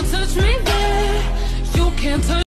can't touch me there. You can't touch